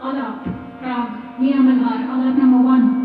Alap, Prague, Mia Malhar, Alap number one.